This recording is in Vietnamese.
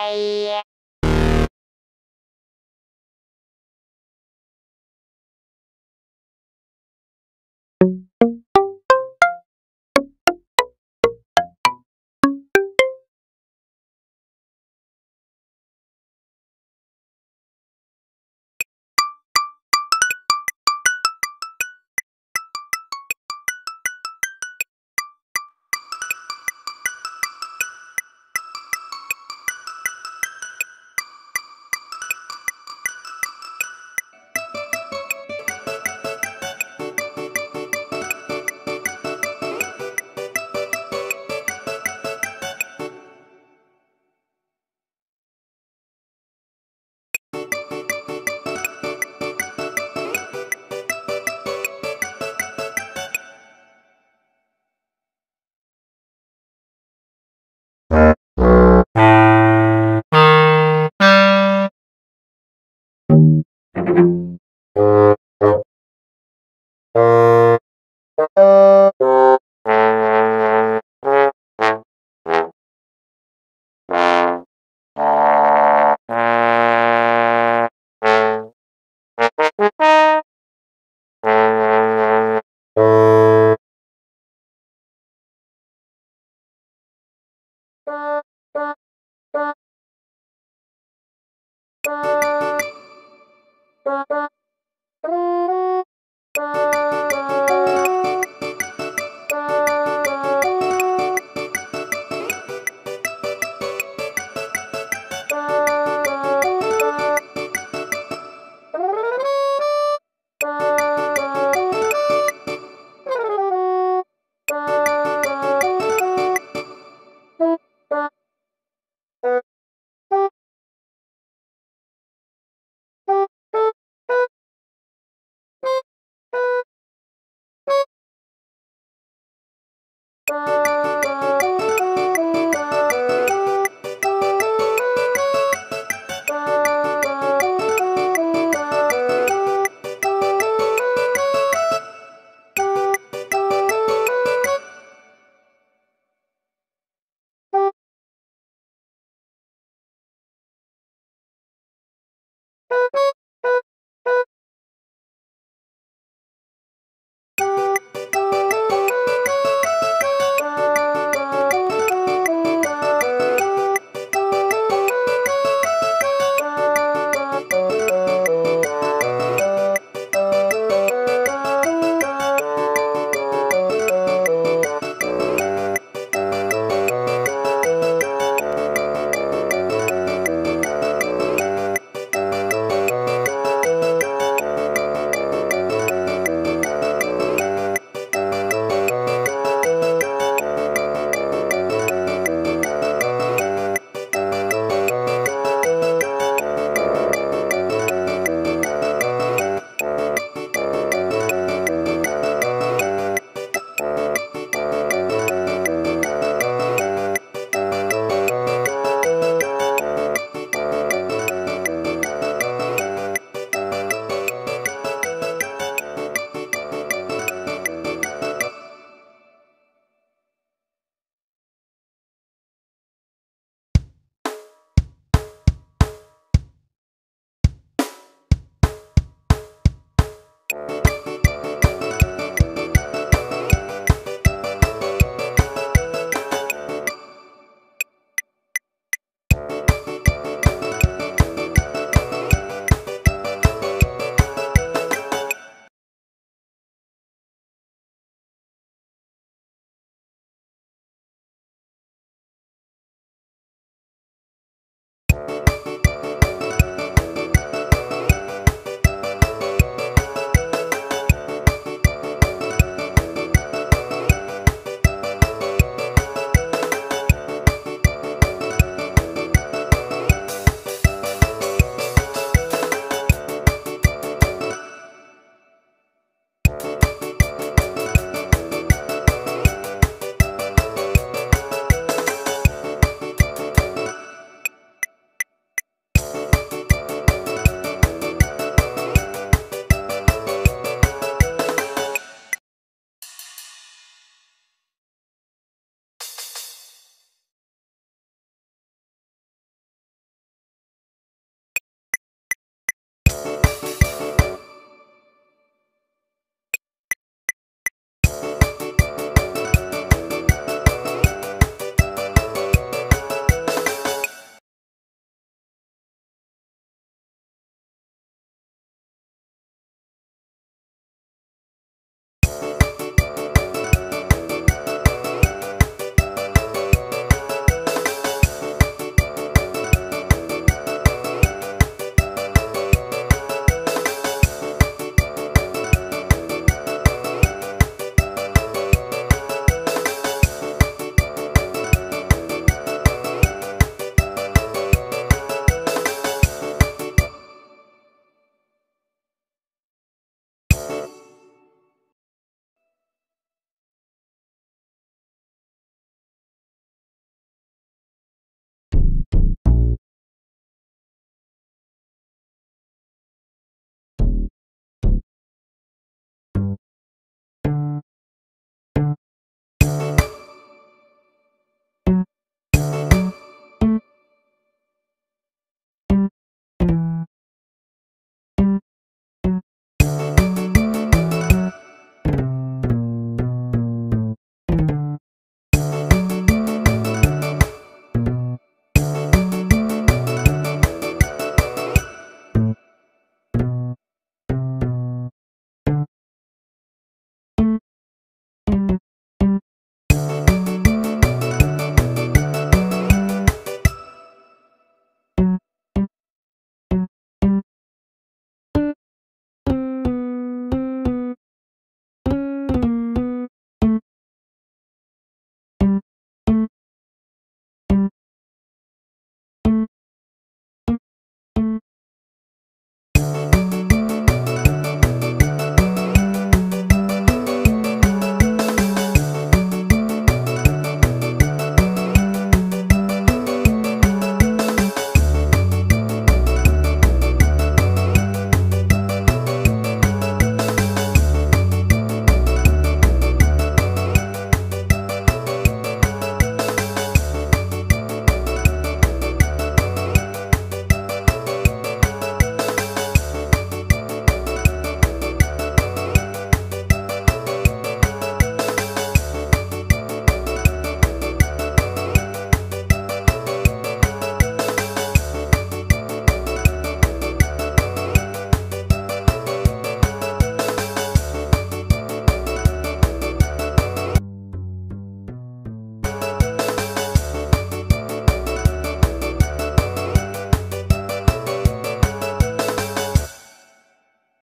Bye. Bye.